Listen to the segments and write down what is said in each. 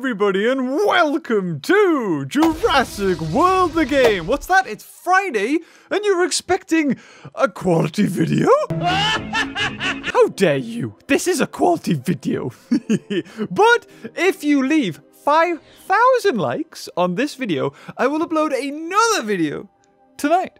everybody, and welcome to Jurassic World the game. What's that? It's Friday, and you're expecting a quality video? How dare you? This is a quality video. but if you leave 5,000 likes on this video, I will upload another video tonight.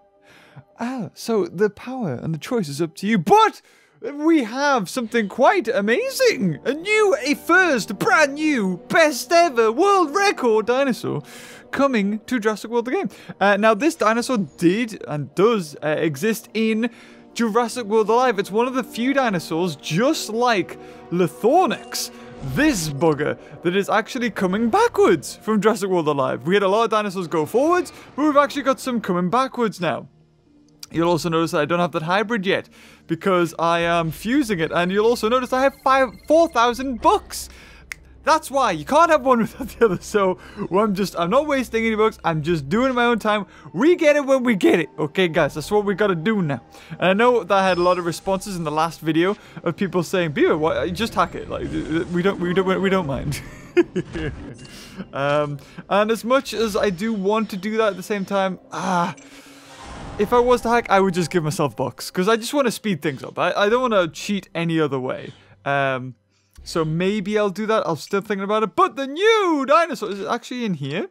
Ah, so the power and the choice is up to you, but we have something quite amazing. A new, a first, brand new, best ever world record dinosaur coming to Jurassic World the game. Uh, now, this dinosaur did and does uh, exist in Jurassic World Alive. It's one of the few dinosaurs, just like Lythronax, this bugger that is actually coming backwards from Jurassic World Alive. We had a lot of dinosaurs go forwards, but we've actually got some coming backwards now. You'll also notice that I don't have that hybrid yet because I am fusing it. And you'll also notice I have five, 4,000 bucks. That's why you can't have one without the other. So I'm just, I'm not wasting any bucks. I'm just doing my own time. We get it when we get it. Okay, guys, that's what we got to do now. And I know that I had a lot of responses in the last video of people saying, Beaver, why, just hack it. Like, we don't, we don't, we don't mind. um, and as much as I do want to do that at the same time, ah, if I was to hack, I would just give myself bucks because I just want to speed things up. I, I don't want to cheat any other way. Um, so maybe I'll do that. I'm still thinking about it. But the new dinosaur is actually in here.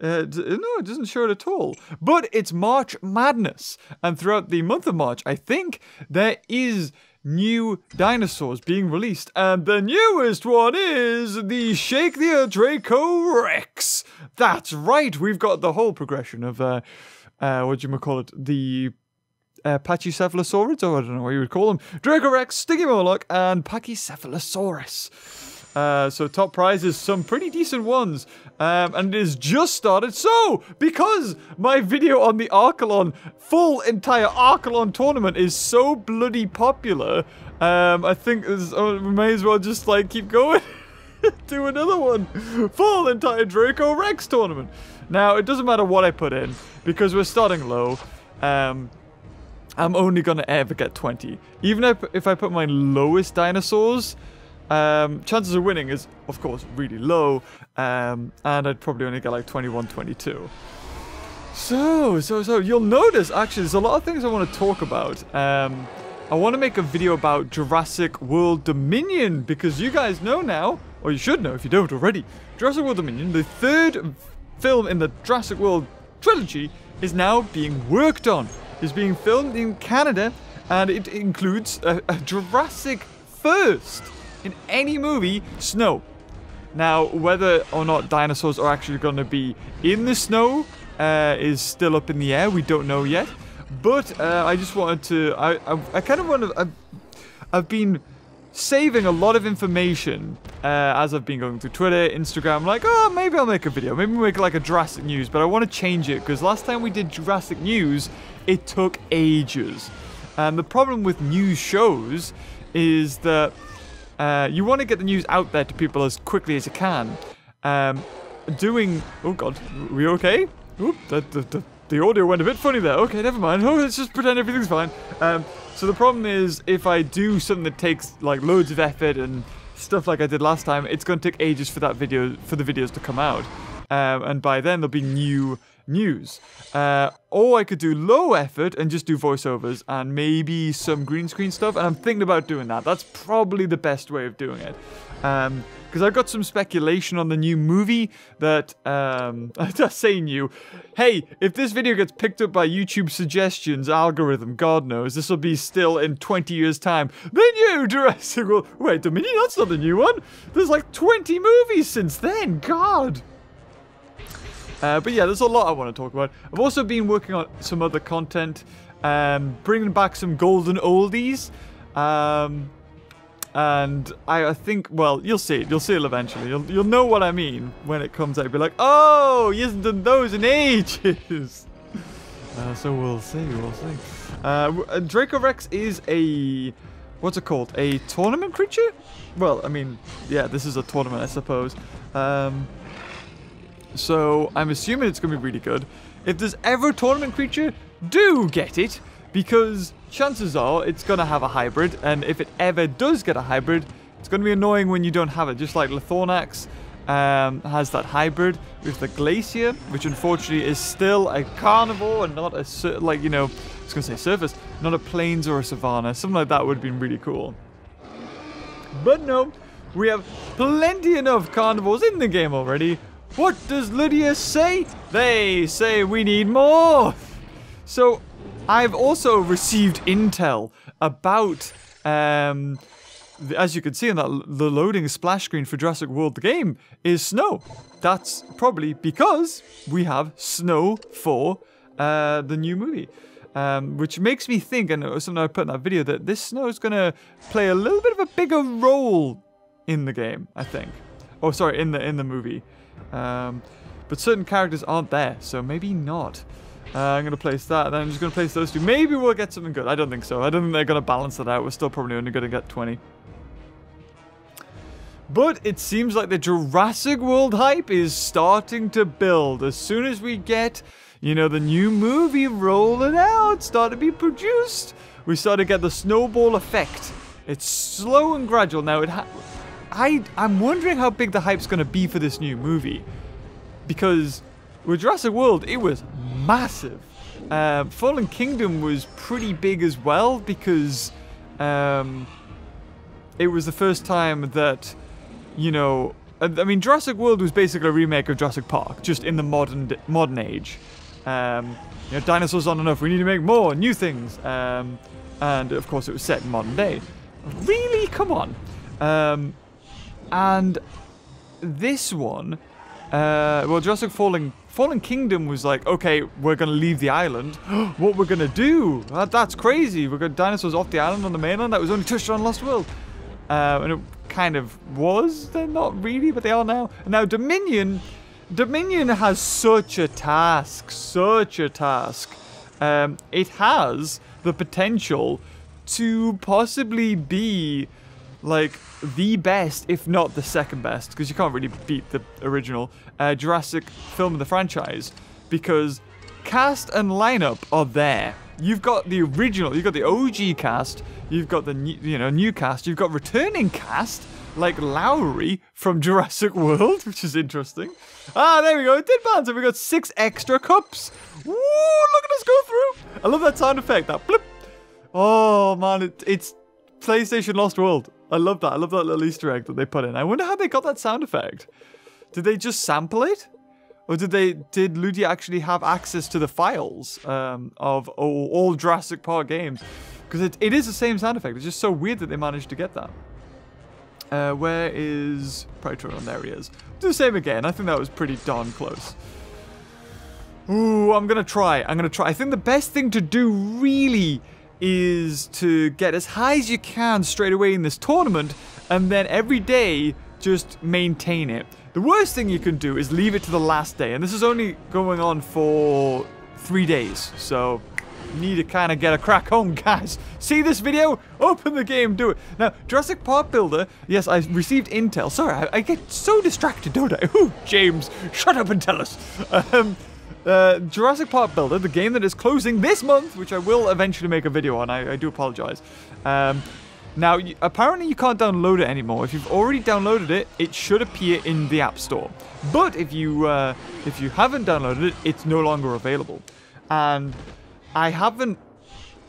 Uh, no, it doesn't show it at all. But it's March Madness. And throughout the month of March, I think there is new dinosaurs being released. And the newest one is the Shake the Draco Rex. That's right. We've got the whole progression of uh, uh, what do you call it? The uh, Pachycephalosaurids, or I don't know what you would call them. Dracorex, Stygimoloch, and Pachycephalosaurus. Uh, so top prizes, some pretty decent ones. Um, and it has just started. So, because my video on the Archelon, full entire Archelon tournament is so bloody popular, um, I think oh, we may as well just like keep going. Do another one. Full entire Draco Rex tournament. Now, it doesn't matter what I put in, because we're starting low. Um, I'm only going to ever get 20. Even if, if I put my lowest dinosaurs, um, chances of winning is, of course, really low. Um, and I'd probably only get like 21, 22. So, so, so, you'll notice, actually, there's a lot of things I want to talk about. Um, I want to make a video about Jurassic World Dominion, because you guys know now, or you should know if you don't already, Jurassic World Dominion, the third film in the Jurassic World trilogy is now being worked on. It's being filmed in Canada and it includes a, a Jurassic first in any movie, snow. Now, whether or not dinosaurs are actually going to be in the snow uh, is still up in the air. We don't know yet. But uh, I just wanted to. I, I, I kind of want to. I've, I've been saving a lot of information uh, as I've been going through Twitter, Instagram, like, oh, maybe I'll make a video. Maybe make like a Jurassic News, but I want to change it because last time we did Jurassic News, it took ages. And the problem with news shows is that uh, you want to get the news out there to people as quickly as you can. Um, doing, oh god, are we okay? Oop, the, the, the, the audio went a bit funny there. Okay, never mind. Oh, let's just pretend everything's fine. Um, so the problem is, if I do something that takes like loads of effort and stuff like I did last time, it's going to take ages for that video for the videos to come out. Um, and by then there'll be new news. Uh, or I could do low effort and just do voiceovers and maybe some green screen stuff. And I'm thinking about doing that. That's probably the best way of doing it. Um, because I've got some speculation on the new movie that, um, just say new. Hey, if this video gets picked up by YouTube suggestions algorithm, God knows, this will be still in 20 years' time. The new Jurassic World. Wait minute, that's not the new one. There's like 20 movies since then. God. Uh, but yeah, there's a lot I want to talk about. I've also been working on some other content, um, bringing back some golden oldies. Um, and I, I, think, well, you'll see it. You'll see it eventually. You'll, you'll know what I mean when it comes out. You'll be like, oh, he hasn't done those in ages. Uh, so we'll see, we'll see. Uh, Draco Rex is a, what's it called? A tournament creature? Well, I mean, yeah, this is a tournament, I suppose. Um, so I'm assuming it's going to be really good. If there's ever a tournament creature, do get it because chances are it's going to have a hybrid, and if it ever does get a hybrid, it's going to be annoying when you don't have it, just like Lythronax um, has that hybrid with the Glacier, which unfortunately is still a carnivore and not a, like, you know, I was going to say surface, not a plains or a savanna. Something like that would have been really cool. But no, we have plenty enough carnivores in the game already. What does Ludia say? They say we need more. So I've also received intel about, um, the, as you can see on that, the loading splash screen for Jurassic World the game is snow. That's probably because we have snow for uh, the new movie. Um, which makes me think, and was something I put in that video, that this snow is going to play a little bit of a bigger role in the game, I think. Oh, sorry, in the in the movie. Um, but certain characters aren't there, so maybe not. Uh, I'm going to place that, then I'm just going to place those two. Maybe we'll get something good. I don't think so. I don't think they're going to balance it out. We're still probably only going to get 20. But it seems like the Jurassic World hype is starting to build. As soon as we get, you know, the new movie rolling out, start to be produced, we start to get the snowball effect. It's slow and gradual. Now, it I, I'm wondering how big the hype's going to be for this new movie. Because with Jurassic World, it was massive. Uh, Fallen Kingdom was pretty big as well because um, it was the first time that, you know, I mean, Jurassic World was basically a remake of Jurassic Park, just in the modern modern age. Um, you know, dinosaurs aren't enough. We need to make more new things. Um, and of course, it was set in modern day. Really, come on. Um, and this one, uh, well, Jurassic Fallen Fallen Kingdom was like, okay, we're gonna leave the island. what we're gonna do? That, that's crazy. We're gonna dinosaurs off the island on the mainland that was only touched on Lost World. Uh, and it kind of was. They're not really, but they are now. Now Dominion, Dominion has such a task, such a task. Um, it has the potential to possibly be like the best, if not the second best, because you can't really beat the original uh, Jurassic film of the franchise, because cast and lineup are there. You've got the original, you've got the OG cast, you've got the new, you know new cast, you've got returning cast like Lowery from Jurassic World, which is interesting. Ah, there we go, it did bounce, and we got six extra cups. Woo, look at us go through. I love that sound effect, that blip. Oh man, it, it's PlayStation Lost World. I love that. I love that little Easter egg that they put in. I wonder how they got that sound effect. Did they just sample it? Or did they did Ludia actually have access to the files um, of all, all, Jurassic Park games? Because it, it is the same sound effect. It's just so weird that they managed to get that. Uh, where is Prytron? There he is. Do the same again. I think that was pretty darn close. Ooh, I'm going to try. I'm going to try. I think the best thing to do really is to get as high as you can straight away in this tournament, and then every day just maintain it. The worst thing you can do is leave it to the last day, and this is only going on for three days, so you need to kind of get a crack home, guys. See this video? Open the game, do it. Now, Jurassic Park Builder, yes, I received intel. Sorry, I, I get so distracted, don't I? Ooh, James, shut up and tell us. Um, uh, Jurassic Park Builder, the game that is closing this month, which I will eventually make a video on. I, I do apologize. Um, now, you, apparently you can't download it anymore. If you've already downloaded it, it should appear in the App Store. But if you uh, if you haven't downloaded it, it's no longer available. And I haven't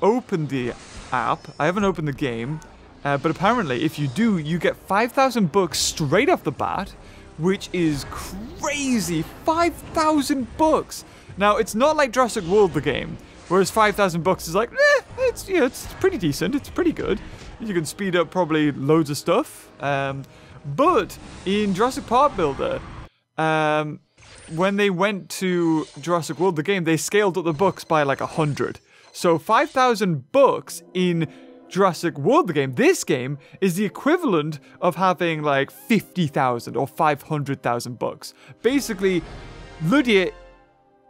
opened the app. I haven't opened the game. Uh, but apparently, if you do, you get 5,000 bucks straight off the bat which is crazy. 5,000 bucks. Now, it's not like Jurassic World, the game, whereas 5,000 bucks is like, eh, it's, know, it's pretty decent. It's pretty good. You can speed up probably loads of stuff. Um, but in Jurassic Park Builder, um, when they went to Jurassic World, the game, they scaled up the books by like 100. So 5,000 books in Jurassic World, the game, this game is the equivalent of having like 50,000 or 500,000 bucks. Basically, Ludia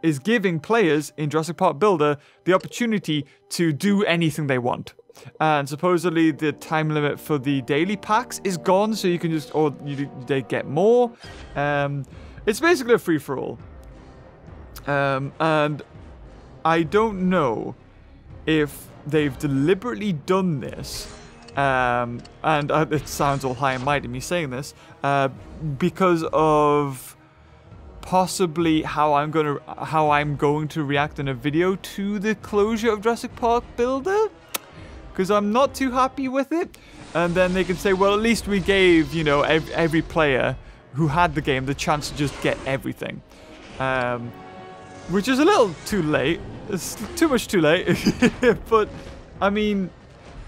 is giving players in Jurassic Park Builder the opportunity to do anything they want. And supposedly the time limit for the daily packs is gone, so you can just, or you, they get more. Um, it's basically a free-for-all. Um, and I don't know if they've deliberately done this um, and uh, it sounds all high and mighty me saying this, uh, because of possibly how I'm gonna how I'm going to react in a video to the closure of Jurassic Park Builder, because I'm not too happy with it. And then they can say, well, at least we gave you know ev every player who had the game the chance to just get everything, um, which is a little too late. It's too much too late, but I mean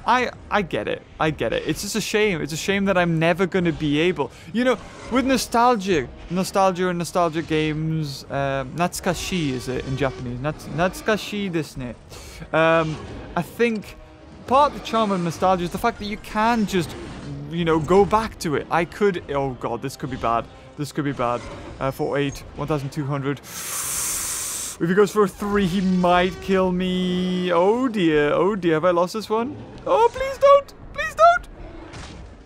I I get it. I get it. It's just a shame. It's a shame that I'm never going to be able. You know, with nostalgia, nostalgia and nostalgia games, um, natsukashi is it in Japanese? Nats natsukashi desu Um, I think part of the charm of nostalgia is the fact that you can just, you know, go back to it. I could. Oh god, this could be bad. This could be bad. Uh, for eight, 1,200. If he goes for three, he might kill me. Oh dear, oh dear, have I lost this one? Oh, please don't, please don't.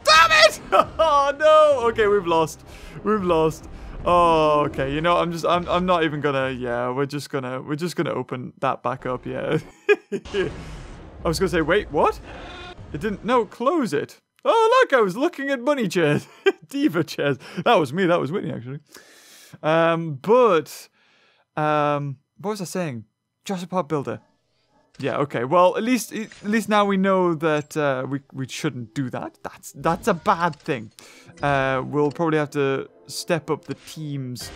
Damn it! oh no, okay, we've lost, we've lost. Oh, okay, you know, I'm just, I'm, I'm not even gonna, yeah, we're just gonna, we're just gonna open that back up, yeah. I was gonna say, wait, what? It didn't, no, close it. Oh, look, I was looking at money chairs. Diva chairs. That was me, that was Whitney, actually. Um, but um, what was I saying? Jurassic Park Builder. Yeah. Okay. Well, at least at least now we know that uh, we we shouldn't do that. That's that's a bad thing. Uh, we'll probably have to step up the teams.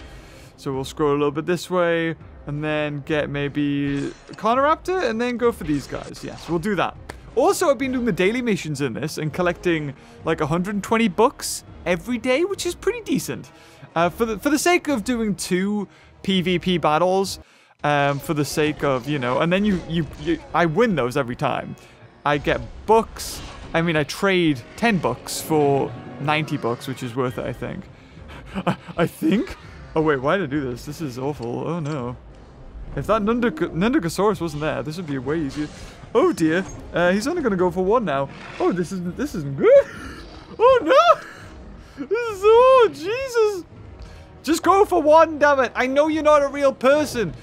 So we'll scroll a little bit this way, and then get maybe Carniraptor, and then go for these guys. Yes, we'll do that. Also, I've been doing the daily missions in this and collecting like 120 bucks every day, which is pretty decent. Uh, for the for the sake of doing two PvP battles um, for the sake of, you know, and then you, you, you, I win those every time. I get books. I mean, I trade 10 bucks for 90 bucks, which is worth it, I think. I, think? Oh, wait, why did I do this? This is awful. Oh, no. If that Nundagosaurus wasn't there, this would be way easier. Oh, dear. Uh, he's only going to go for one now. Oh, this isn't, this isn't good. Oh, no. This is, oh, Jesus. Just go for one, damn it. I know you're not a real person.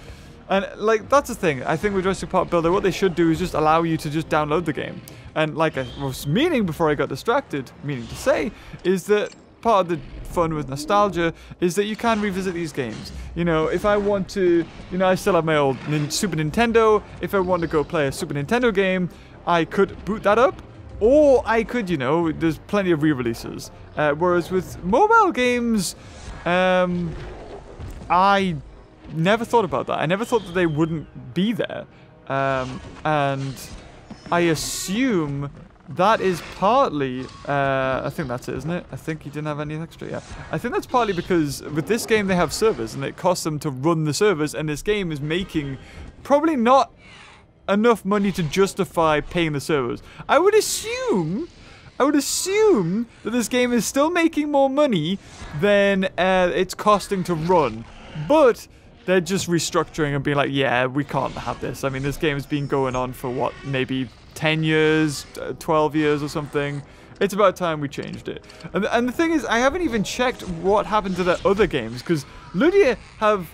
And, like, that's the thing. I think with Jurassic Park Builder, what they should do is just allow you to just download the game. And, like I was meaning before I got distracted, meaning to say, is that part of the fun with nostalgia is that you can revisit these games. You know, if I want to, you know, I still have my old Super Nintendo. If I want to go play a Super Nintendo game, I could boot that up. Or I could, you know, there's plenty of re-releases. Uh, whereas with mobile games, um, I never thought about that. I never thought that they wouldn't be there. Um, and I assume that is partly, uh, I think that's it, isn't it? I think he didn't have any extra, yeah. I think that's partly because with this game they have servers and it costs them to run the servers and this game is making probably not enough money to justify paying the servers. I would assume I would assume that this game is still making more money than uh, it's costing to run. But they're just restructuring and being like, yeah, we can't have this. I mean, this game has been going on for what, maybe 10 years, uh, 12 years or something. It's about time we changed it. And, and the thing is, I haven't even checked what happened to their other games because Ludia have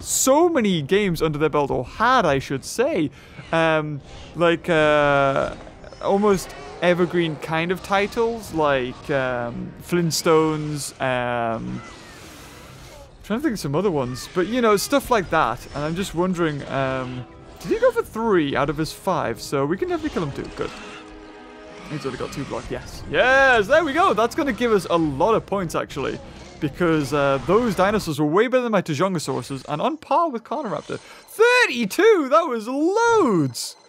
so many games under their belt, or had, I should say. Um, like, uh, almost evergreen kind of titles like um, Flintstones. Um, trying to think of some other ones, but you know, stuff like that. And I'm just wondering, um, did he go for three out of his five? So we can definitely kill him too. Good. He's only got two block. Yes. Yes, there we go. That's going to give us a lot of points, actually. Because uh, those dinosaurs were way better than my Tuojiangosauruses and on par with Carniraptor. 32! That was loads!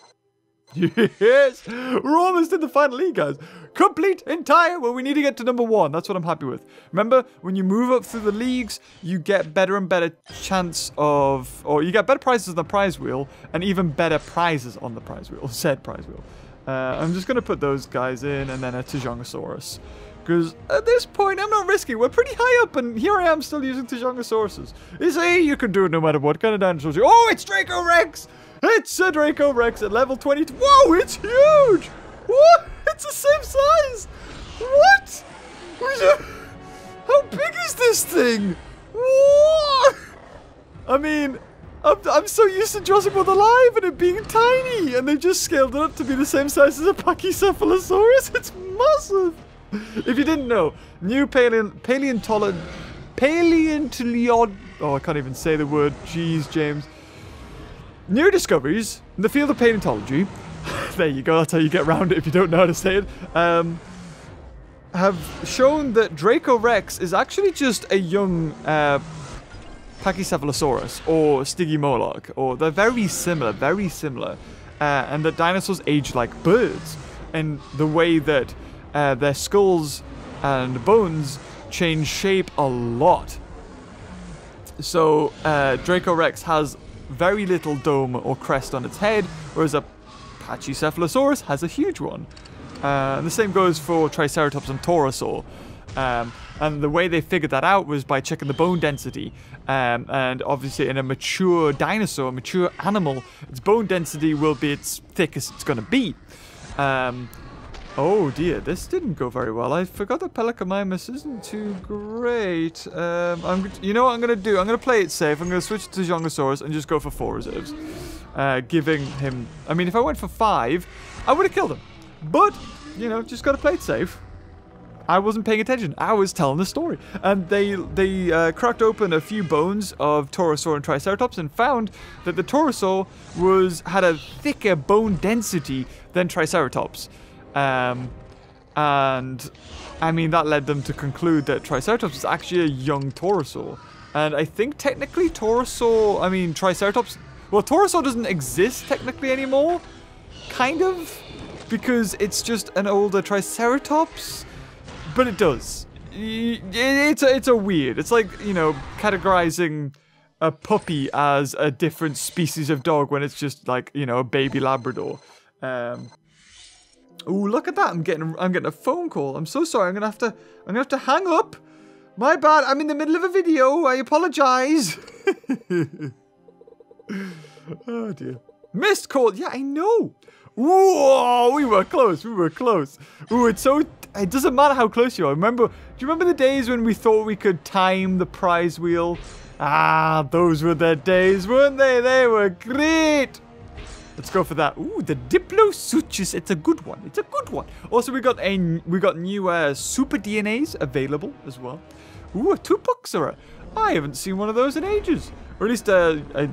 Yes! We're almost in the final league, guys. Complete, entire, well, we need to get to number one. That's what I'm happy with. Remember, when you move up through the leagues, you get better and better chance of, or you get better prizes on the prize wheel, and even better prizes on the prize wheel, said prize wheel. Uh, I'm just going to put those guys in, and then a Tuojiangosaurus. Because at this point, I'm not risking. We're pretty high up, and here I am still using Tuojiangosauruses. You see, you can do it no matter what kind of dinosaurs you... Oh, it's Draco Rex! It's a Draco Rex at level 22. Whoa, it's huge! What? It's the same size! What? How big is this thing? What? I mean, I'm, I'm so used to Jurassic World Alive and it being tiny, and they've just scaled it up to be the same size as a Pachycephalosaurus. It's massive. If you didn't know, new paleon paleontologist paleontolog oh I can't even say the word. Jeez, James. New discoveries in the field of paleontology. There you go. That's how you get around it if you don't know how to say it. Um, have shown that Draco Rex is actually just a young uh, Pachycephalosaurus or Stygimoloch, or they're very similar, very similar, uh, and that dinosaurs age like birds, and the way that uh, their skulls and bones change shape a lot. So uh, Draco Rex has very little dome or crest on its head, whereas a Pachycephalosaurus has a huge one. Uh, and the same goes for Triceratops and Torosaur. Um, and the way they figured that out was by checking the bone density. Um, and obviously, in a mature dinosaur, a mature animal, its bone density will be its thickest it's going to be. Um, oh dear, this didn't go very well. I forgot that Pelecanimimus isn't too great. Um, I'm, you know what I'm going to do? I'm going to play it safe. I'm going to switch to Jongosaurus and just go for four reserves. Uh, giving him... I mean, if I went for five, I would have killed him. But, you know, just got to play it safe. I wasn't paying attention. I was telling the story. And they they uh, cracked open a few bones of Torosaur and Triceratops and found that the Torosaur was had a thicker bone density than Triceratops. Um, and I mean that led them to conclude that Triceratops is actually a young Torosaur. And I think technically Torosaur, I mean Triceratops, well Torosaur doesn't exist technically anymore. Kind of because it's just an older Triceratops but it does. It's a, it's a weird. It's like, you know, categorizing a puppy as a different species of dog when it's just like, you know, a baby Labrador. Um, Ooh, look at that. I'm getting I'm getting a phone call. I'm so sorry. I'm gonna have to I'm gonna have to hang up. My bad. I'm in the middle of a video. I apologize. oh dear. Missed call. Yeah, I know. Whoa, we were close. We were close. Ooh, it's so it doesn't matter how close you are. Remember, do you remember the days when we thought we could time the prize wheel? Ah, those were the days, weren't they? They were great. Let's go for that. Ooh, the Diplosuchus. It's a good one. It's a good one. Also, we got a we got new uh, super DNAs available as well. Ooh, a or I haven't seen one of those in ages. Or at least a, a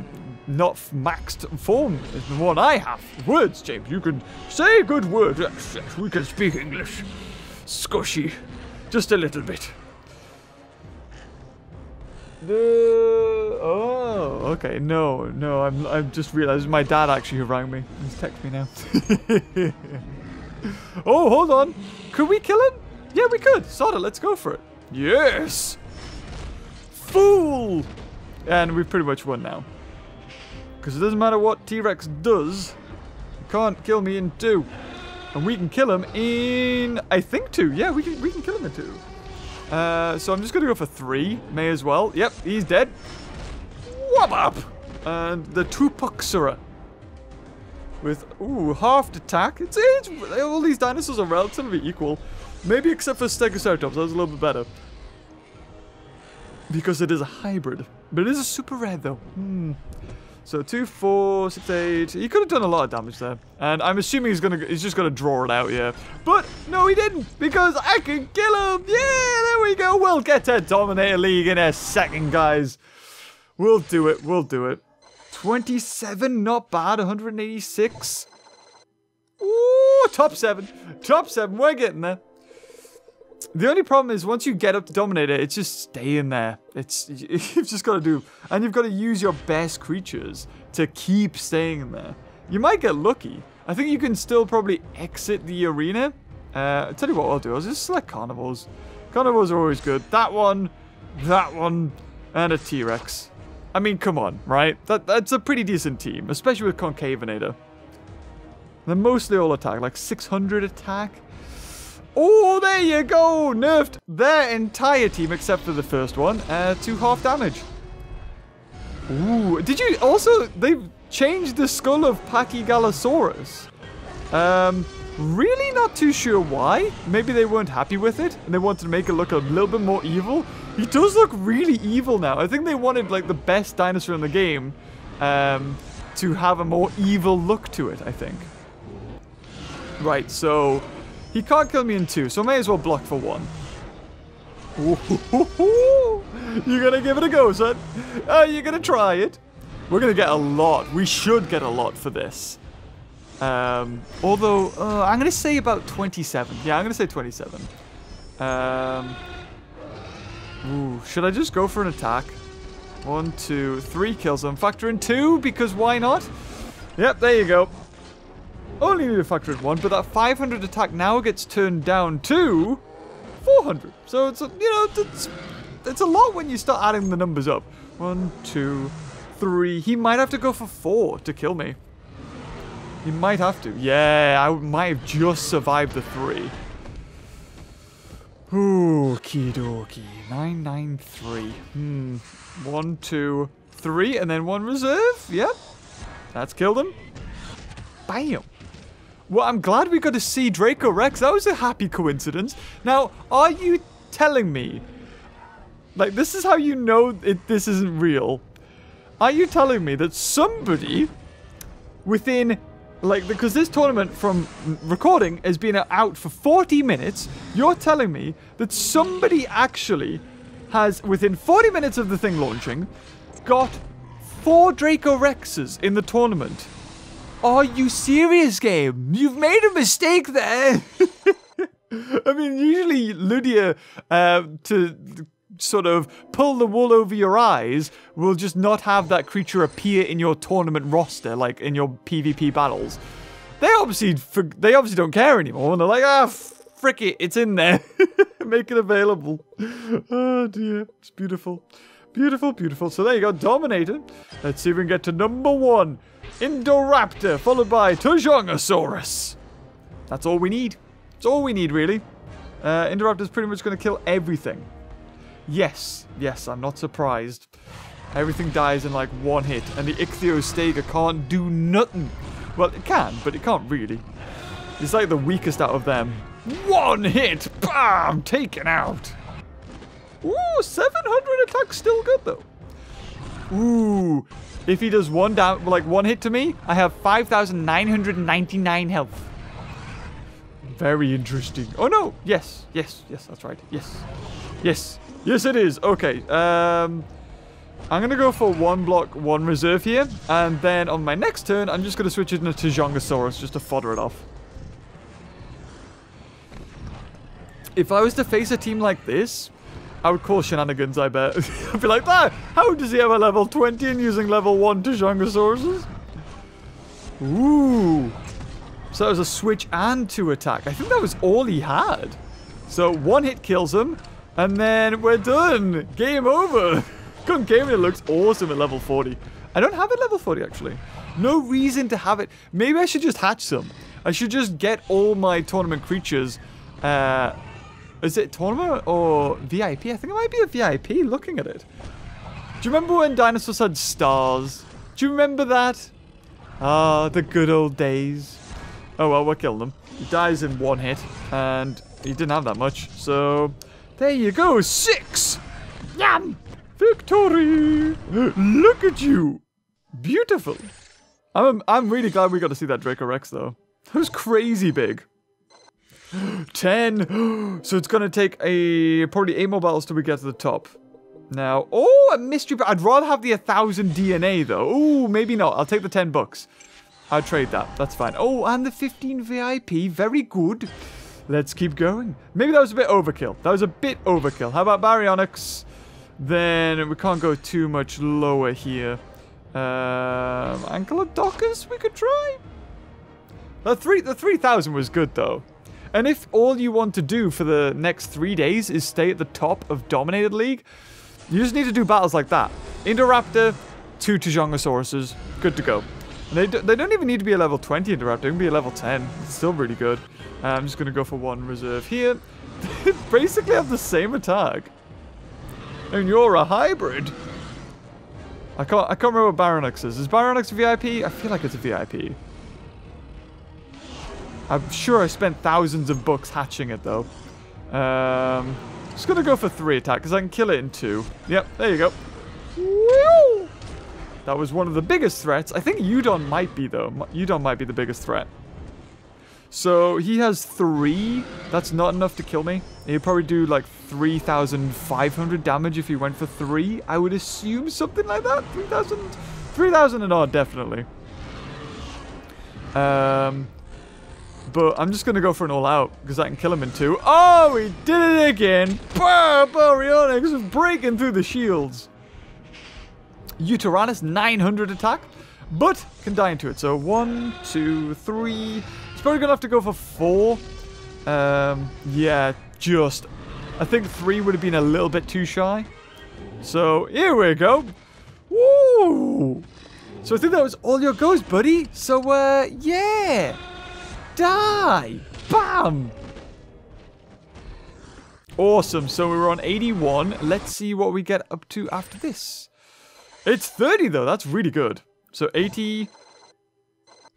not maxed form is the one I have. Words, James. You can say good word. Yes, yes, we can speak English squishy. Just a little bit. The oh, okay. No, no. I'm. I'm just realized my dad actually who rang me. He's texting me now. oh, hold on. Could we kill him? Yeah, we could. Soda, let's go for it. Yes. Fool. And we've pretty much won now. Because it doesn't matter what T-Rex does, you can't kill me in two. And we can kill him in, I think, two. Yeah, we can, we can kill him in two. Uh, so I'm just going to go for three. May as well. Yep, he's dead. Whop up! And the Tupuxuara. With, ooh, half attack. It's, it's, all these dinosaurs are relatively equal. Maybe except for Stegoceratops. That was a little bit better. Because it is a hybrid. But it is a super rare, though. Hmm. So two, four, six, eight. He could have done a lot of damage there. And I'm assuming he's gonna he's just gonna draw it out, yeah. But no he didn't, because I can kill him! Yeah, there we go. We'll get to Dominator League in a second, guys. We'll do it, we'll do it. 27, not bad, 186. Ooh, top seven. Top seven, we're getting there. The only problem is once you get up to Dominator, it's just staying there. It's You've just got to do... And you've got to use your best creatures to keep staying in there. You might get lucky. I think you can still probably exit the arena. Uh, I'll tell you what I'll do. I'll just select carnivores. Carnivores are always good. That one, that one, and a T-Rex. I mean, come on, right? That That's a pretty decent team, especially with Concavenator. They're mostly all attack, like 600 attack. Oh, there you go! Nerfed their entire team except for the first one uh, to half damage. Ooh, did you also... They've changed the skull of Pachygalosaurus. Um, really not too sure why. Maybe they weren't happy with it and they wanted to make it look a little bit more evil. He does look really evil now. I think they wanted like the best dinosaur in the game um, to have a more evil look to it, I think. Right, so he can't kill me in two, so may as well block for one. You're gonna give it a go, son. Uh, you're gonna try it. We're gonna get a lot. We should get a lot for this. Um, although, uh, I'm gonna say about 27. Yeah, I'm gonna say 27. Um, ooh, should I just go for an attack? One, two, three kills him. Factor in two, because why not? Yep, there you go. Only need to factor of one, but that 500 attack now gets turned down to 400. So it's, a, you know, it's, it's a lot when you start adding the numbers up. One, two, three. He might have to go for four to kill me. He might have to. Yeah, I might have just survived the three. Okie dokie. 993. Hmm. One, two, three, and then one reserve. Yep. That's killed him. Bam. Well, I'm glad we got to see Draco Rex. That was a happy coincidence. Now, are you telling me... Like, this is how you know it, this isn't real. Are you telling me that somebody within like because this tournament from recording has been out for 40 minutes you're telling me that somebody actually has within 40 minutes of the thing launching got four draco rexes in the tournament are you serious game you've made a mistake there i mean usually ludia uh, to sort of pull the wool over your eyes will just not have that creature appear in your tournament roster, like in your PvP battles. They obviously they obviously don't care anymore, and they're like, ah, frick it, it's in there, make it available. Oh dear, it's beautiful, beautiful, beautiful. So there you go, dominated. Let's see if we can get to number one, Indoraptor, followed by Tuojiangosaurus. That's all we need. It's all we need, really. Uh, Indoraptor's pretty much going to kill everything. Yes, yes, I'm not surprised. Everything dies in like one hit, and the Ichthyostega can't do nothing. Well, it can, but it can't really. It's like the weakest out of them. One hit! Bam! Taken out! Ooh, 700 attack still good though. Ooh, if he does one down, like one hit to me, I have 5,999 health. Very interesting. Oh no! Yes, yes, yes, that's right. Yes, yes. Yes, it is. Okay. Um, I'm going to go for one block, one reserve here. And then on my next turn, I'm just going to switch it into Tuojiangosaurus just to fodder it off. If I was to face a team like this, I would call shenanigans, I bet. I'd be like, ah, how does he have a level 20 and using level 1 Tuojiangosauruses? Ooh. So that was a switch and two attack. I think that was all he had. So one hit kills him. And then we're done. Game over. Concavity looks awesome at level 40. I don't have it level 40, actually. No reason to have it. Maybe I should just hatch some. I should just get all my tournament creatures. Uh, is it tournament or VIP? I think it might be a VIP looking at it. Do you remember when dinosaurs had stars? Do you remember that? Ah, the good old days. Oh well, we're killing them. He dies in one hit, and he didn't have that much, so there you go, six! Yum! Victory! Look at you! Beautiful. I'm, I'm really glad we got to see that Draco Rex, though. That was crazy big. 10! so it's to take a probably 8 more battles till we get to the top. Now, oh, a mystery. I'd rather have the 1,000 DNA, though. Oh, maybe not. I'll take the 10 bucks. I'll trade that. That's fine. Oh, and the 15 VIP. Very good. Let's keep going. Maybe that was a bit overkill. That was a bit overkill. How about Baryonyx? Then we can't go too much lower here. Um, Ankylodocus we could try. The three the 3000 was good though. And if all you want to do for the next three days is stay at the top of Dominated League, you just need to do battles like that. Indoraptor, two Tuojiangosauruses, good to go. And they, do, they don't even need to be a level 20 Indoraptor, they can be a level 10. It's still really good. Uh, I'm just going to go for one reserve here. basically have the same attack. And you're a hybrid. I can't I can't remember what Baryonyx is. Is Baryonyx a VIP? I feel like it's a VIP. I'm sure I spent thousands of bucks hatching it though. Um, just gonna go for three attack because I can kill it in two. Yep, there you go. Woo! That was one of the biggest threats. I think Udon might be, though. Udon might be the biggest threat. So he has three. That's not enough to kill me. He'd probably do like 3,500 damage if he went for three. I would assume something like that. 3,000 3,000 and odd, definitely. Um, but I'm just going to go for an all-out because I can kill him in two. Oh, he did it again. Baryonyx is breaking through the shields. Yutyrannus, 900 attack, but can die into it. So one, two, three. He's probably going to have to go for four. Um, yeah, just. I think three would have been a little bit too shy. So here we go. Woo! So I think that was all your goes, buddy. So, uh, yeah. Die. Bam. Awesome. So we were on 81. Let's see what we get up to after this. It's 30, though. That's really good. So 80.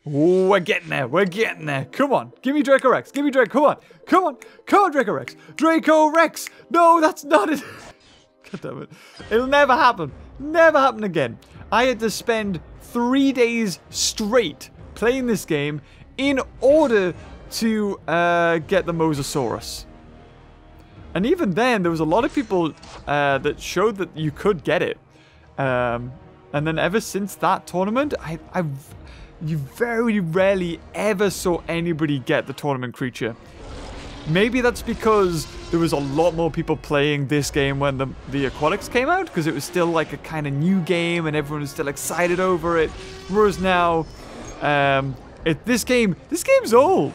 Ooh, we're getting there. We're getting there. Come on. Give me Draco Rex. Give me Draco. Come on. Come on. Come on, Draco Rex. Draco Rex. No, that's not it. God damn it. It'll never happen. Never happen again. I had to spend three days straight playing this game in order to uh, get the Mosasaurus. And even then, there was a lot of people uh, that showed that you could get it. Um, and then ever since that tournament, I, I, you very rarely ever saw anybody get the tournament creature. Maybe that's because there was a lot more people playing this game when the, the Aquatics came out, because it was still like a kind of new game and everyone was still excited over it. Whereas now, um, it, this game, this game's old.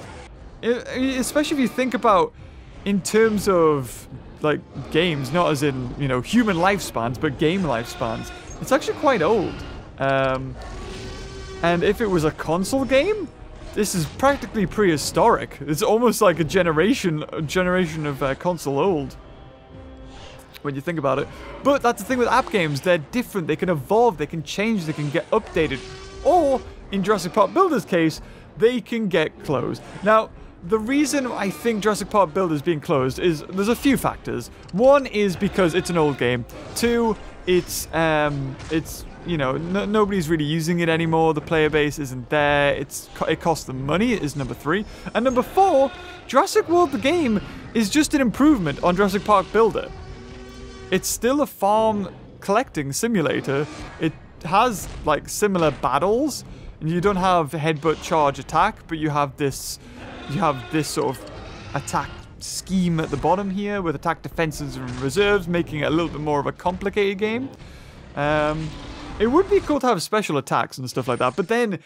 It, especially if you think about in terms of like games, not as in, you know, human lifespans, but game lifespans. It's actually quite old. Um, and if it was a console game, this is practically prehistoric. It's almost like a generation, a generation of uh, console old. When you think about it. But that's the thing with app games. They're different. They can evolve. They can change. They can get updated. Or, in Jurassic Park Builder's case, they can get closed. Now, the reason I think Jurassic Park Builder is being closed is there's a few factors. One is because it's an old game. Two, it's um, it's you know, nobody's really using it anymore. The player base isn't there. It's it costs them money. Is number three, and number four, Jurassic World the game is just an improvement on Jurassic Park Builder. It's still a farm collecting simulator. It has like similar battles, and you don't have headbutt charge attack, but you have this, you have this sort of attack scheme at the bottom here with attack defenses and reserves, making it a little bit more of a complicated game. Um, it would be cool to have special attacks and stuff like that, but then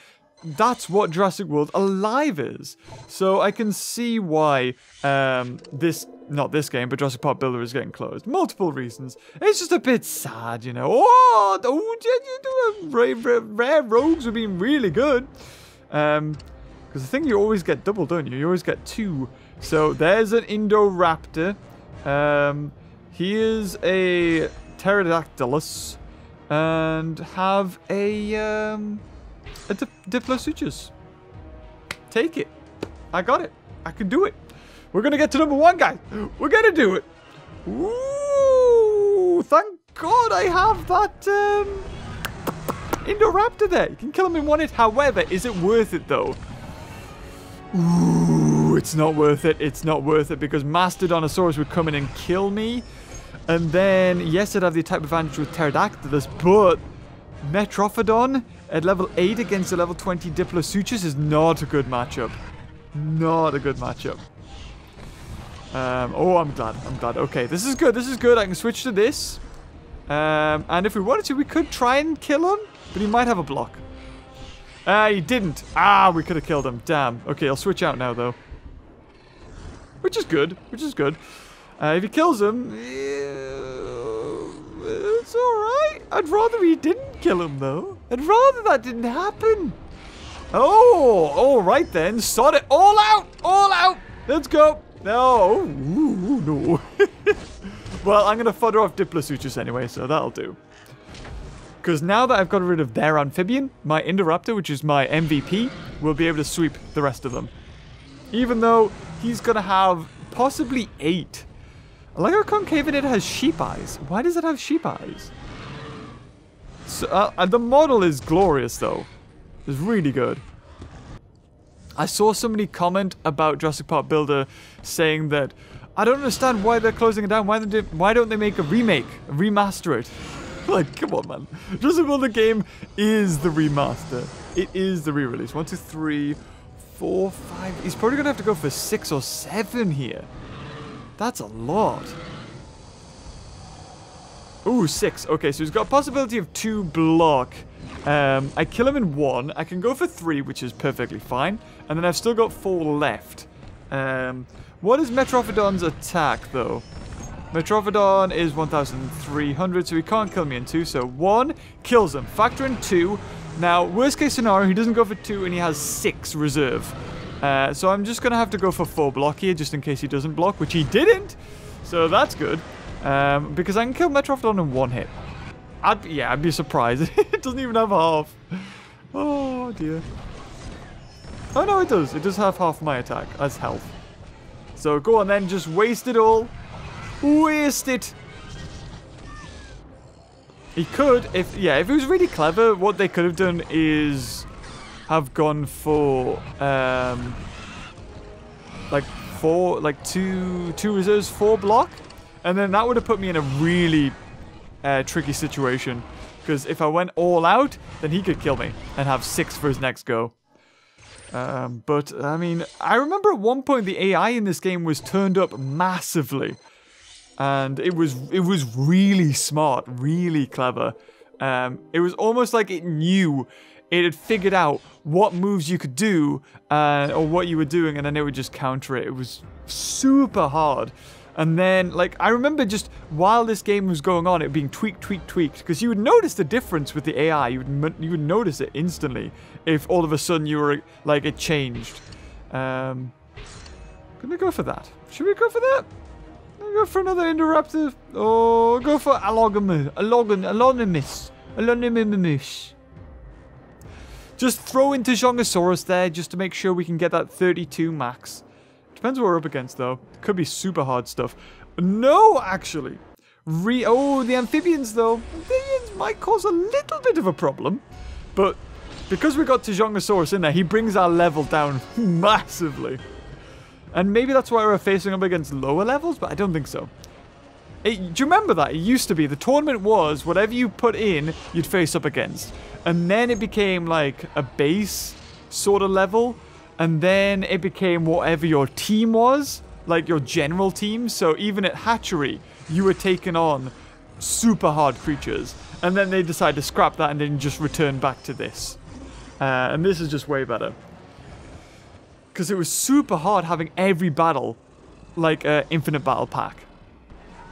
that's what Jurassic World Alive is. So I can see why um, this, not this game, but Jurassic Park Builder is getting closed. Multiple reasons. It's just a bit sad, you know. Oh, oh you do rare, rare, rare rogues have been really good. Um, because the thing you always get double, don't you? You always get two. So there's an Indoraptor. Um, he is a Pterodactylus and have a um, a Di Diplosutchus. Take it. I got it. I can do it. We're gonna get to number one, guys. We're gonna do it. Ooh! Thank God I have that um, Indoraptor there. You can kill him in one hit. However, is it worth it though? Ooh, it's not worth it. It's not worth it because Mastodonsaurus would come in and kill me. And then, yes, I'd have the attack advantage with Pterodactylus, but Metrophodon at level 8 against a level 20 Diplosutchus is not a good matchup. Not a good matchup. Um, oh, I'm glad. I'm glad. Okay, this is good. This is good. I can switch to this. Um, and if we wanted to, we could try and kill him, but he might have a block. Ah, uh, he didn't. Ah, we could have killed him. Damn. Okay, I'll switch out now, though. Which is good. Which is good. Uh, if he kills him, it's alright. I'd rather he didn't kill him, though. I'd rather that didn't happen. Oh, alright then. Sort it all out. All out. Let's go. No. Ooh, no. well, I'm going to fodder off Diplosutchus anyway, so that'll do. Because now that I've got rid of their amphibian, my Indoraptor, which is my MVP, will be able to sweep the rest of them. Even though he's going to have possibly eight like how Concavenid has sheep eyes. Why does it have sheep eyes? So, uh, the model is glorious, though. It's really good. I saw somebody comment about Jurassic Park Builder saying that I don't understand why they're closing it down. Why, they, why don't they make a remake, remaster it? like, come on, man. Jurassic World the game is the remaster. It is the re-release. One, two, three, four, five. He's probably going to have to go for six or seven here. That's a lot. Ooh, six. Okay, so he's got a possibility of two block. Um, I kill him in one. I can go for three, which is perfectly fine. And then I've still got four left. Um, what is Metrophodon's attack, though? Metrophodon is 1,300, so he can't kill me in two. So one kills him. Factor in two. Now, worst case scenario, he doesn't go for two and he has six reserve. Uh, so I'm just going to have to go for four block here, just in case he doesn't block, which he didn't. So that's good. Um, because I can kill Metrophodon in one hit. I'd, yeah, I'd be surprised. it doesn't even have half. Oh, dear. Oh, no, it does. It does have half my attack as health. So go on then, just waste it all. Waste it. He could, if yeah, if he was really clever, what they could have done is have gone for um like four, like two, two reserves, four block, and then that would have put me in a really uh, tricky situation. Because if I went all out, then he could kill me and have six for his next go. Um, but, I mean, I remember at one point the AI in this game was turned up massively and it was it was really smart, really clever. Um, it was almost like it knew it had figured out what moves you could do uh, or what you were doing, and then it would just counter it. It was super hard. And then, like, I remember just while this game was going on, it being tweaked, tweaked, tweaked, because you would notice the difference with the AI. You would you would notice it instantly if all of a sudden you were like it changed. Um, gonna go for that. Should we go for that? go for another interrupter. Oh, go for allogamous. Allogamous. Anonymous. Just throw into Jongosaurus there just to make sure we can get that 32 max. Depends what we're up against though. Could be super hard stuff. No, actually. Re oh, the amphibians though. Amphibians might cause a little bit of a problem. But because we got Tuojiangosaurus in there, he brings our level down massively. And maybe that's why we're facing up against lower levels, but I don't think so. It, do you remember that? It used to be. The tournament was whatever you put in, you'd face up against. And then it became like a base sort of level. And then it became whatever your team was, like your general team. So even at Hatchery, you were taking on super hard creatures. And then they decided to scrap that and then just return back to this. Uh, and this is just way better. Because it was super hard having every battle like an uh, infinite battle pack.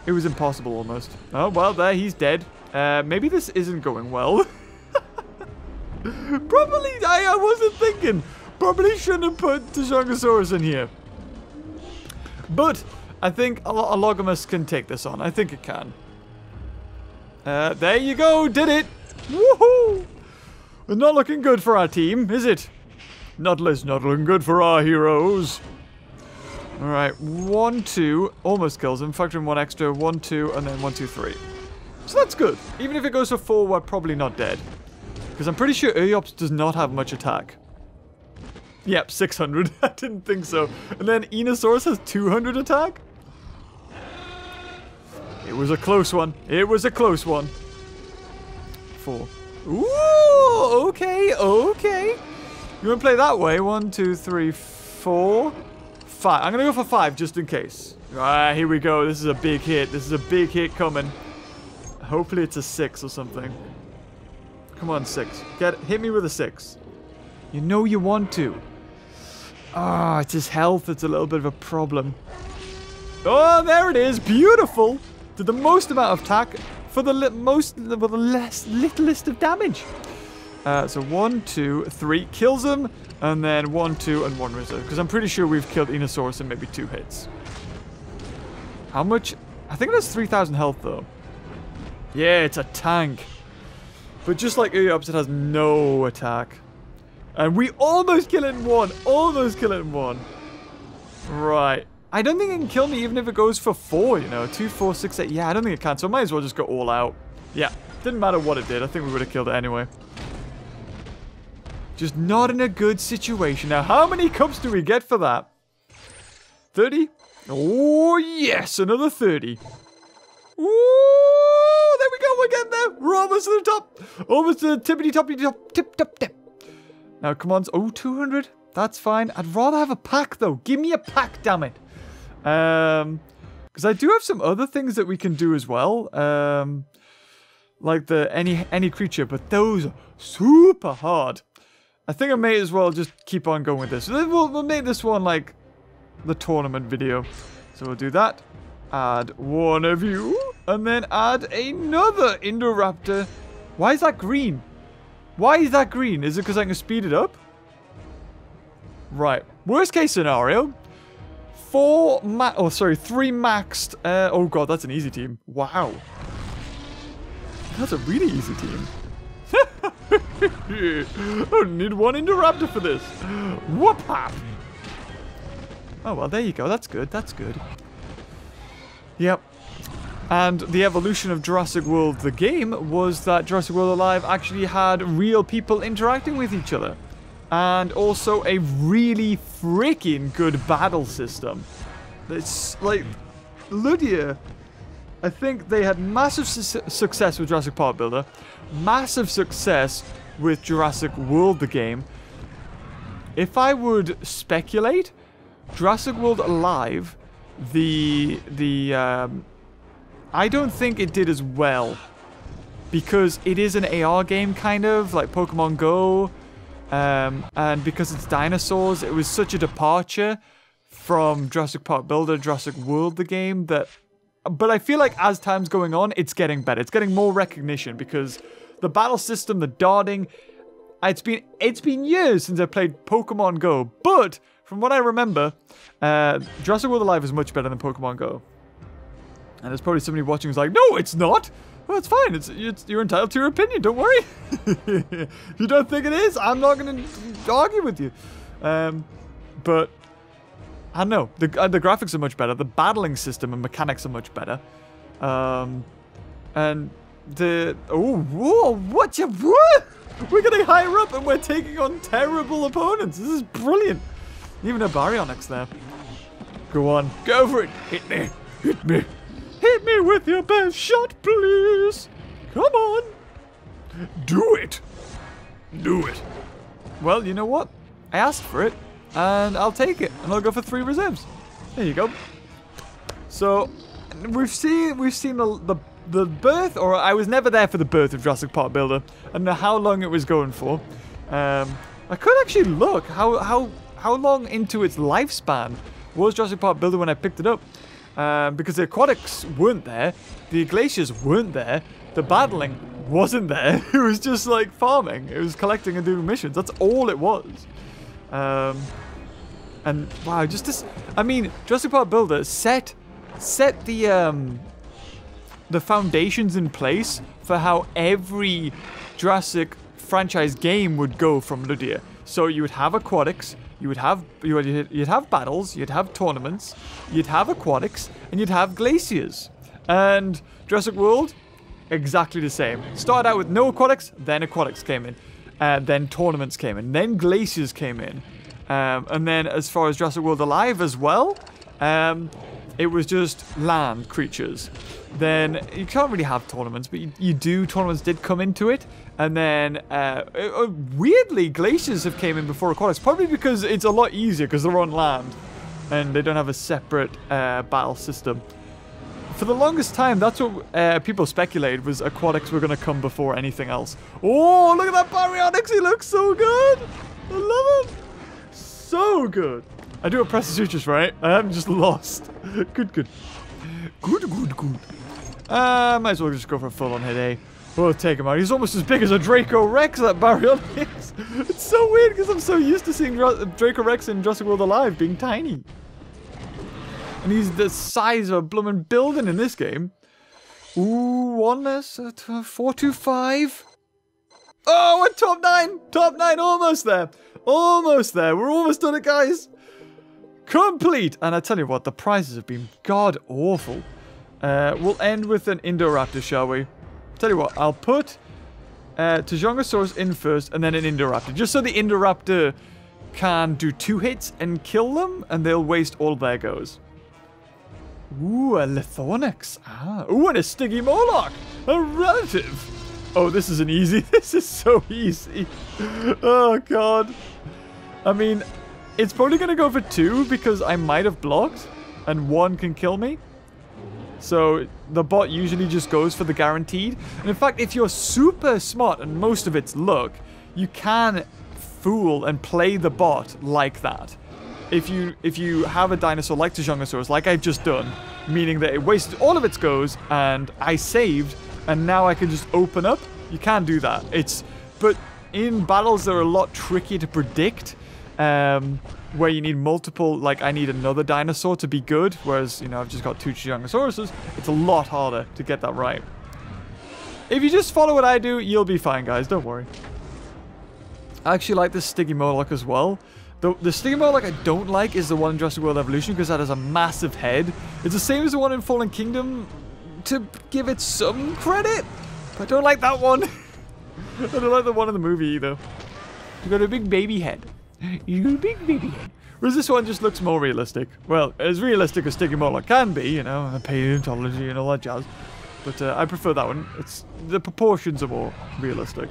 It was impossible almost. Oh, well, there, he's dead. Uh, maybe this isn't going well. Probably, I, I wasn't thinking. Probably shouldn't have put Tuojiangosaurus in here. But I think Allogamous can take this on. I think it can. Uh, there you go, did it. Woohoo! Not looking good for our team, is it? Not less not looking good for our heroes. Alright, one, two, almost kills him. Factor in one extra, one, two, and then one, two, three. So that's good. Even if it goes for four, we're probably not dead. Because I'm pretty sure Eryops does not have much attack. Yep, 600. I didn't think so. And then Enosaurus has 200 attack? It was a close one. It was a close one. Four. Ooh, okay, okay. You want to play that way? One, two, three, four, five. I'm going to go for five just in case. Ah, here we go. This is a big hit. This is a big hit coming. Hopefully it's a six or something. Come on, six. Get Hit me with a six. You know you want to. Ah, oh, it's his health that's a little bit of a problem. Oh, there it is. Beautiful. Did the most amount of attack for the most, for the less, littlest of damage. Uh, so one, two, three kills him, and then one, two, and one reserve. Because I'm pretty sure we've killed Enosaurus in maybe two hits. How much? I think that's 3,000 health though. Yeah, it's a tank. But just like Eryops, it has no attack. And we almost kill it in one. Almost kill it in one. Right. I don't think it can kill me even if it goes for four, you know. Two, four, six, eight. Yeah, I don't think it can. So I might as well just go all out. Yeah, Didn't matter what it did. I think we would have killed it anyway. Just not in a good situation. Now, how many cups do we get for that? 30? Oh, yes, another 30. Ooh, there we go. We're getting there. We're almost to the top. Almost to the tippity toppity Now, come on. Oh, 200. That's fine. I'd rather have a pack, though. Give me a pack, damn it. Um, Because I do have some other things that we can do as well. Um, like the any any creature, but those are super hard. I think I may as well just keep on going with this. We'll, we'll make this one like the tournament video. So we'll do that. Add one of you. And then add another Indoraptor. Why is that green? Why is that green? Is it because I can speed it up? Right. Worst case scenario. Four ma- oh sorry, three maxed. Uh, oh god, that's an easy team. Wow. That's a really easy team. I need one Indoraptor for this. Whoop hop. Oh, well, there you go. That's good. That's good. Yep. And the evolution of Jurassic World, the game, was that Jurassic World Alive actually had real people interacting with each other. And also a really freaking good battle system. It's like, Ludia, I think they had massive su success with Jurassic Park Builder, massive success with Jurassic World, the game. If I would speculate, Jurassic World Alive, the the um, I don't think it did as well because it is an AR game, kind of like Pokemon Go, um, and because it's dinosaurs, it was such a departure from Jurassic Park Builder, Jurassic World, the game that. But I feel like as time's going on, it's getting better. It's getting more recognition because the battle system, the darting. It's been it's been years since I played Pokemon Go, but from what I remember, uh, Jurassic World Alive is much better than Pokemon Go. And there's probably somebody watching who's like, "No, it's not. Well, it's fine. It's, it's you're entitled to your opinion. Don't worry. if you don't think it is, I'm not going to argue with you." Um, but I don't know. The uh, the graphics are much better. The battling system and mechanics are much better. Um, and the oh whoa what you what? We're getting higher up and we're taking on terrible opponents. This is brilliant. Even a Baryonyx there. Go on, go for it. Hit me, hit me, hit me with your best shot, please. Come on, do it, do it. Well, you know what? I asked for it, and I'll take it, and I'll go for three reserves. There you go. So we've seen we've seen the, the the birth, or I was never there for the birth of Jurassic Park Builder, and how long it was going for. Um, I could actually look how how how long into its lifespan was Jurassic Park Builder when I picked it up. Um, because the aquatics weren't there, the glaciers weren't there, the battling wasn't there. It was just like farming. It was collecting and doing missions. That's all it was. Um, and wow, just this. I mean, Jurassic Park Builder set set the um, the foundations in place for how every Jurassic franchise game would go from Ludia. So you would have aquatics, you would have you would, you'd have battles, you'd have tournaments, you'd have aquatics, and you'd have glaciers. And Jurassic World, exactly the same. Started out with no aquatics, then aquatics came in, and then tournaments came in, then glaciers came in, um, and then as far as Jurassic World Alive as well, um, it was just land creatures. Then you can't really have tournaments, but you, you do. Tournaments did come into it, and then uh, uh, weirdly, glaciers have came in before aquatics, probably because it's a lot easier because they're on land, and they don't have a separate uh, battle system. For the longest time, that's what uh, people speculated was aquatics were going to come before anything else. Oh, look at that Baryonyx! He looks so good. I love him. So good. I do a press the sutures, right? I am just lost. good, good. Good, good, good. Uh, might as well just go for a full-on hit A. We'll take him out. He's almost as big as a Dracorex, that Baryonyx. it's so weird because I'm so used to seeing Dracorex in Jurassic World Alive being tiny. And he's the size of a blooming building in this game. Ooh, one less. Uh, four, two, five. Oh, we're top nine. Top nine, almost there. Almost there. We're almost done it, guys. Complete. And I tell you what, the prizes have been god awful. Uh, we'll end with an Indoraptor, shall we? Tell you what, I'll put uh, Tuojiangosaurus in first and then an Indoraptor. Just so the Indoraptor can do two hits and kill them, and they'll waste all their goes. Ooh, a Lythronax. Ah, ooh, and a Stygimoloch. A relative. Oh, this is an easy. This is so easy. Oh, God. I mean, it's probably going to go for two because I might have blocked and one can kill me. So the bot usually just goes for the guaranteed. And in fact, if you're super smart and most of it's luck, you can fool and play the bot like that. If you if you have a dinosaur like Tuojiangosaurus, like I've just done, meaning that it wasted all of its goes and I saved, and now I can just open up, you can do that. It's but in battles they're a lot trickier to predict. Um, where you need multiple, like I need another dinosaur to be good, whereas, you know, I've just got two Gigantosauruses, it's a lot harder to get that right. If you just follow what I do, you'll be fine, guys, don't worry. I actually like this Stygimoloch as well. The, the Stygimoloch I don't like is the one in Jurassic World Evolution because that has a massive head. It's the same as the one in Fallen Kingdom, to give it some credit, I don't like that one. I don't like the one in the movie either. You got a big baby head. You big baby. Whereas this one just looks more realistic. Well, as realistic as Stygimoloch can be, you know, paleontology and all that jazz. But uh, I prefer that one. It's The proportions are more realistic.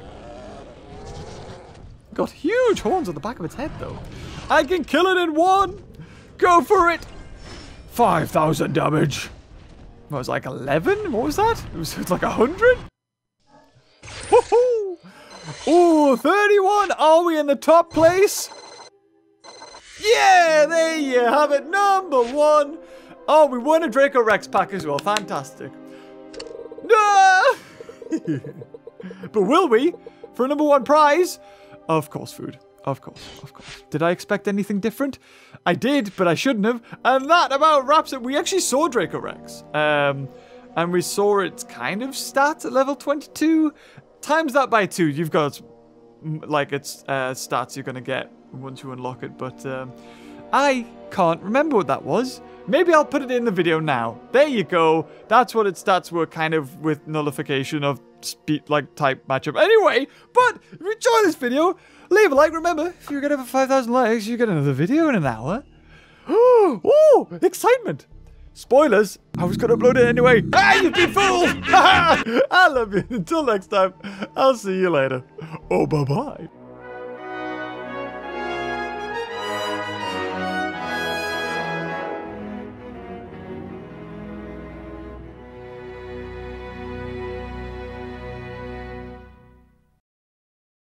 Got huge horns on the back of its head, though. I can kill it in one! Go for it! 5,000 damage. What was like 11? What was that? It was, it was like 100? Woohoo! Ooh, 31! Are we in the top place? Yeah, there you have it. Number one. Oh, we won a Dracorex pack as well. Fantastic. No! but will we? For a number one prize? Of course, food. Of course, of course. Did I expect anything different? I did, but I shouldn't have. And that about wraps it. We actually saw Dracorex. Um, and we saw its kind of stats at level 22. Times that by two, you've got like its uh, stats you're going to get once you unlock it. But um, I can't remember what that was. Maybe I'll put it in the video now. There you go. That's what its stats were kind of with nullification of speed, like type matchup. Anyway, but if you enjoy this video, leave a like. Remember, if you get over 5,000 likes, you get another video in an hour. oh, excitement. Spoilers, I was going to upload it anyway. Ah, you've been fooled. I love you. Until next time, I'll see you later. Oh, bye-bye.